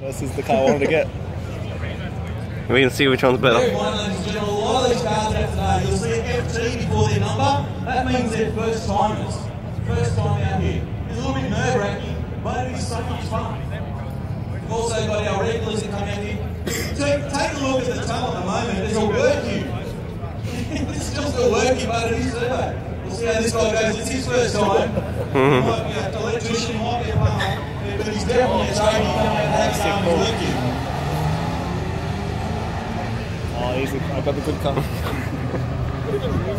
This is the car I wanted to get. We can see which one's better. Everyone, ladies and gentlemen, a lot of these cars out today, uh, you'll see FT before their number. That means they're first timers. First time out here. It's a little bit nerve wracking, but it is so much fun. We've also got our regulars that come out here. Take, take a look at the tunnel at the moment. There's a work ute. it's just a work ute, but it is survey. We'll see how this guy goes. It's his first time. might be an electrician, might be a plumber, but he's definitely a tradie. He knows how to have his work ute. Oh, a, I got the good car.